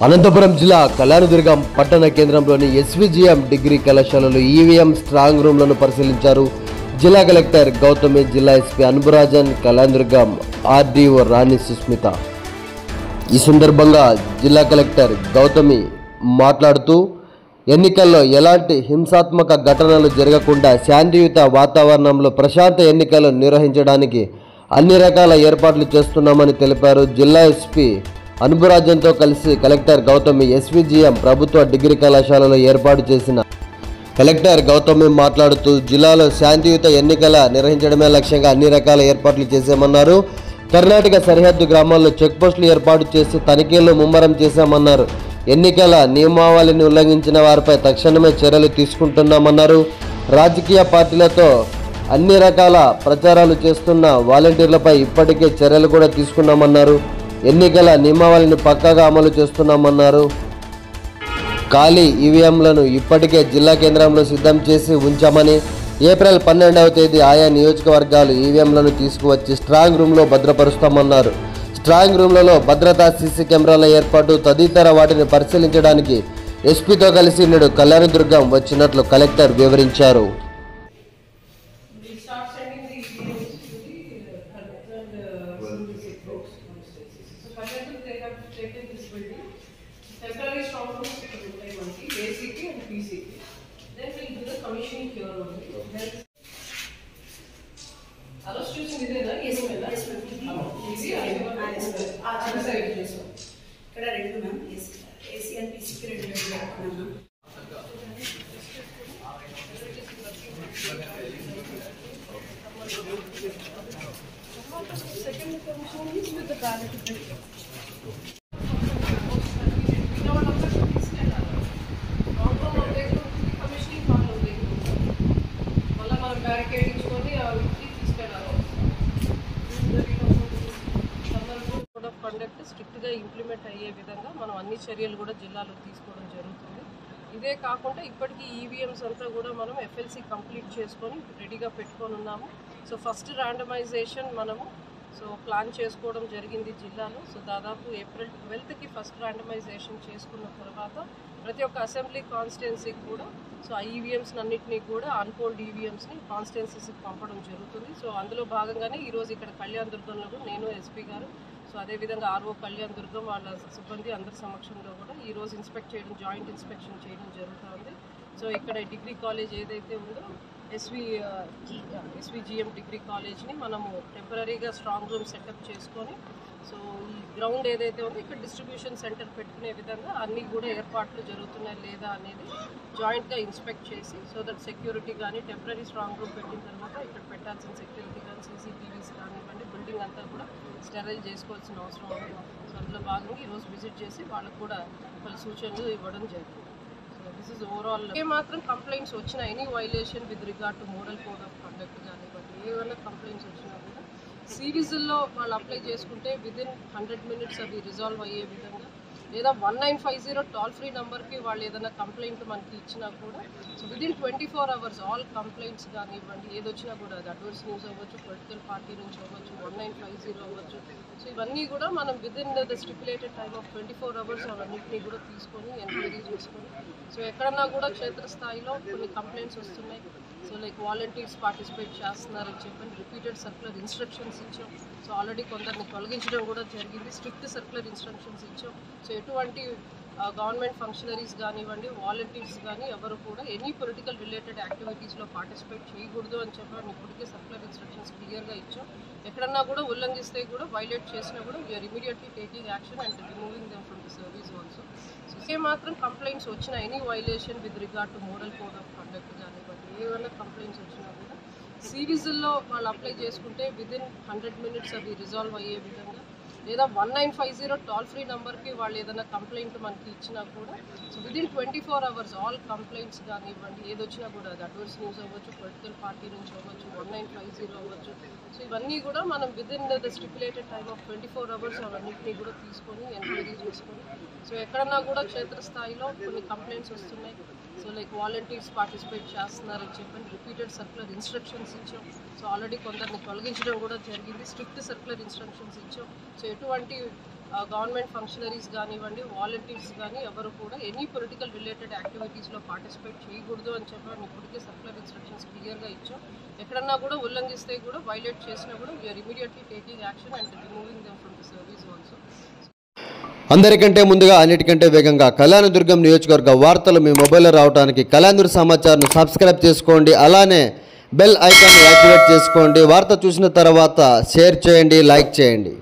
అనంతపురం జిల్లా కళ్యాణదుర్గం పట్టణ కేంద్రంలోని ఎస్విజిఎం డిగ్రీ కళాశాలలో ఈవీఎం స్ట్రాంగ్ రూమ్లను పరిశీలించారు జిల్లా కలెక్టర్ గౌతమి జిల్లా ఎస్పీ అనుబరాజన్ కళ్యాణదుర్గం ఆర్డీఓ రాణి సుస్మిత. ఈ సందర్భంగా జిల్లా కలెక్టర్ గౌతమి మాట్లాడుతూ ఎన్నికల్లో ఎలాంటి హింసాత్మక ఘటనలు జరగకుండా శాంతియుత వాతావరణంలో ప్రశాంత ఎన్నికలు నిర్వహించడానికి అన్ని రకాల ఏర్పాట్లు చేస్తున్నామని తెలిపారు జిల్లా ఎస్పీ అనుభరాజ్యంతో కలిసి కలెక్టర్ గౌతమి ఎస్విజిఎం ప్రభుత్వ డిగ్రీ కళాశాలలో ఏర్పాటు చేసిన కలెక్టర్ గౌతమి మాట్లాడుతూ జిల్లాలో శాంతియుత ఎన్నికల నిర్వహించడమే లక్ష్యంగా అన్ని రకాల ఏర్పాట్లు చేశామన్నారు. కర్ణాటక సరిహద్దు గ్రామాల్లో చెక్పోస్టులు ఏర్పాటు చేసి తనిఖీలు ముమ్మరం చేశామన్నారు. ఎన్నికల నియమావళిని ఉల్లంఘించిన వారిపై తక్షణమే చర్యలు తీసుకుంటున్నామన్నారు. రాజకీయ పార్టీలతో అన్ని రకాల ప్రచారాలు చేస్తున్న వాలంటీర్లపై ఇప్పటికే చర్యలు కూడా తీసుకున్నామన్నారు. ఎన్నికల నియమావళిని పక్కాగా అమలు చేస్తున్నామన్నారు. ఖాళీ ఈవీఎంలను ఇప్పటికే జిల్లా కేంద్రంలో సిద్ధం చేసి ఉంచామని ఏప్రిల్ పన్నెండవ తేదీ ఆయా నియోజకవర్గాలు ఈవీఎంలను తీసుకువచ్చి స్ట్రాంగ్ రూమ్లో భద్రపరుస్తామన్నారు. స్ట్రాంగ్ రూమ్లలో భద్రతా సీసీ కెమెరాల ఏర్పాటు తదితర వాటిని పరిశీలించడానికి ఎస్పీతో కలిసి నేడు కళ్యాణదుర్గం వచ్చినట్లు కలెక్టర్ వివరించారు. basically. Then we do the commissioning here only. Then Hello, students, is there? Yes, ma'am. Yes, ma'am. Easy, I have a yes, ma'am. Ah, I'm sorry, yes, ma'am. Could I read you, ma'am? Yes. AC and PC could read you, ma'am. Second commission is with the ballot. Conduct స్ట్రిక్ట్గా implement అయ్యే విధంగా మనం అన్ని చర్యలు కూడా జిల్లాలో తీసుకోవడం జరుగుతుంది. ఇదే కాకుండా ఇప్పటికీ ఈవీఎంస్ అంతా కూడా మనం ఎఫ్ఎల్సి కంప్లీట్ చేసుకొని రెడీగా పెట్టుకొని ఉన్నాము. సో ఫస్ట్ ర్యాండమైజేషన్ మనము సో ప్లాన్ చేసుకోవడం జరిగింది జిల్లాలో. సో దాదాపు ఏప్రిల్ ట్వెల్త్కి ఫస్ట్ ర్యాండమైజేషన్ చేసుకున్న తర్వాత ప్రతి ఒక్క అసెంబ్లీ కాన్స్టిట్యున్సీకి కూడా సో ఆ ఈవీఎంస్ అన్నింటినీ కూడా అన్పోల్డ్ ఈవీఎంస్ని కాన్స్టిట్యున్సీస్కి పంపడం జరుగుతుంది. సో అందులో భాగంగానే ఈరోజు ఇక్కడ కళ్యాణ దుర్గంలో కూడా నేను ఎస్పీ గారు సో అదేవిధంగా ఆర్ఓ కళ్యాణ్ దుర్గం వాళ్ళ సిబ్బంది అందరి సమక్షంలో కూడా ఈరోజు ఇన్స్పెక్ట్ చేయడం జాయింట్ ఇన్స్పెక్షన్ చేయడం జరుగుతుంది సో ఇక్కడ డిగ్రీ కాలేజ్ ఏదైతే ఉందో ఎస్వి ఎస్విజిఎం డిగ్రీ కాలేజ్ని మనము టెంపరీగా స్ట్రాంగ్ రూమ్ సెటప్ చేసుకొని సో ఈ గ్రౌండ్ ఏదైతే ఉందో ఇక్కడ డిస్ట్రిబ్యూషన్ సెంటర్ పెట్టుకునే విధంగా అన్నీ కూడా ఏర్పాట్లు జరుగుతున్నాయి లేదా అనేది జాయింట్గా ఇన్స్పెక్ట్ చేసి సో దట్ సెక్యూరిటీ కానీ టెంపరీ స్ట్రాంగ్ రూమ్ పెట్టిన తర్వాత ఇక్కడ పెట్టాల్సిన సెక్యూరిటీ కానీ సీసీటీవీస్ కానివ్వండి బిల్డింగ్ అంతా కూడా స్టెరైల్ చేసుకోవాల్సిన అవసరం ఉంది. సో అందులో భాగంగా ఈరోజు విజిట్ చేసి వాళ్ళకు కూడా పలు సూచనలు ఇవ్వడం జరిగింది. దిస్ ఇస్ ఓవరాల్ ఏ మాత్రం కంప్లైంట్స్ వచ్చిన any violation with regard to model code of conduct కానివ్వండి ఏమైనా కంప్లైంట్స్ వచ్చినా కూడా సిరీస్లో వాళ్ళు అప్లై చేసుకుంటే విదిన్ హండ్రెడ్ మినిట్స్ అవి రిజాల్వ్ అయ్యే విధంగా లేదా one nine five zero toll free నెంబర్కి వాళ్ళు ఏదైనా కంప్లైంట్ మనకి ఇచ్చినా కూడా so within twenty four hours all complaints కానివ్వండి ఏది వచ్చినా కూడా అది అడ్వర్స్ న్యూస్ అవ్వచ్చు పొలిటికల్ పార్టీ నుంచి అవ్వచ్చు వన్ నైన్ ఫైవ్ జీరో అవ్వచ్చు. సో ఇవన్నీ కూడా మనం within the stipulated time of twenty four hours అవన్నింటినీ కూడా తీసుకొని ఎంక్వైరీ చేసుకొని సో ఎక్కడన్నా కూడా క్షేత్రస్థాయిలో కొన్ని కంప్లైంట్స్ వస్తున్నాయి. సో లైక్ వాలంటీర్స్ పార్టిసిపేట్ చేస్తున్నారని చెప్పని రిపీటెడ్ సర్క్యులర్ ఇన్స్ట్రక్షన్స్ ఇచ్చాం. సో ఆల్రెడీ కొందరిని తొలగించడం కూడా జరిగింది. స్ట్రిక్ట్ సర్క్యులర్ ఇన్స్ట్రక్షన్స్ ఇచ్చాం. సో ఎటువంటి గవర్నమెంట్ ఫంక్షనరీస్ కానివ్వండి వాలంటీర్స్ కానీ ఎవరు కూడా ఎనీ పొలిటికల్ రిలేటెడ్ యాక్టివిటీస్లో పార్టిసిపేట్ చేయకూడదు అని చెప్పి ఇప్పటికే సర్క్యులర్ ఇన్స్ట్రక్షన్స్ క్లియర్గా ఇచ్చాం. ఎక్కడన్నా కూడా ఉల్లంఘిస్తే కూడా వైలేట్ చేసినా కూడా we're immediately taking action and removing them from the service also ఒకే మాత్రం కంప్లైంట్స్ వచ్చిన any violation with regard to model code of conduct కానివ్వండి ఏమైనా కంప్లైంట్స్ వచ్చినా కూడా సివిజిల్లో వాళ్ళు అప్లై చేసుకుంటే విదిన్ హండ్రెడ్ మినిట్స్ అవి రిజాల్వ్ అయ్యే విధంగా లేదా one nine five zero toll free నెంబర్కి వాళ్ళు ఏదైనా కంప్లైంట్ మనకి ఇచ్చినా కూడా so within twenty four hours all complaints కానివ్వండి ఏది వచ్చినా కూడా అది అడ్వర్స్ న్యూస్ అవ్వచ్చు పొలిటికల్ పార్టీ నుంచి అవ్వచ్చు వన్ నైన్ ఫైవ్ జీరో అవ్వచ్చు. సో ఇవన్నీ కూడా మనం within the stipulated time of twenty four hours అవన్నింటినీ కూడా తీసుకొని ఎంక్వైరీ చేసుకొని సో ఎక్కడన్నా కూడా క్షేత్రస్థాయిలో కొన్ని కంప్లైంట్స్ వస్తున్నాయి. సో లైక్ వాలంటీర్స్ పార్టిసిపేట్ చేస్తున్నారని చెప్పని రిపీటెడ్ సర్క్యులర్ ఇన్స్ట్రక్షన్స్ ఇచ్చాం. సో ఆల్రెడీ కొందరిని తొలగించడం కూడా జరిగింది. స్ట్రిక్ట్ సర్క్యులర్ ఇన్స్ట్రక్షన్స్ ఇచ్చాం. సో ఎటువంటి uh, గవర్నమెంట్ ఫంక్షనరీస్ కానివ్వండి వాలంటీర్స్ కానీ ఎవరు కూడా ఎనీ పొలిటికల్ రిలేటెడ్ యాక్టివిటీస్లో పార్టిసిపేట్ చేయకూడదు అని చెప్పి ఇప్పటికే సర్క్యులర్ ఇన్స్ట్రక్షన్స్ క్లియర్గా ఇచ్చాం. ఎక్కడన్నా కూడా ఉల్లంఘిస్తే కూడా వైలేట్ చేసినా కూడా we're immediately taking action and removing them from the service also అందరికంటే ముందుగా అన్నిటికంటే వేగంగా కళ్యాణదుర్గం నియోజకవర్గ వార్తలు మీ మొబైల్లో రావడానికి కళ్యాణదుర్గ సమాచారం సబ్స్క్రైబ్ చేసుకోండి. అలానే బెల్ ఐకాన్ యాక్టివేట్ చేసుకోండి. వార్త చూసిన తర్వాత షేర్ చేయండి లైక్ చేయండి.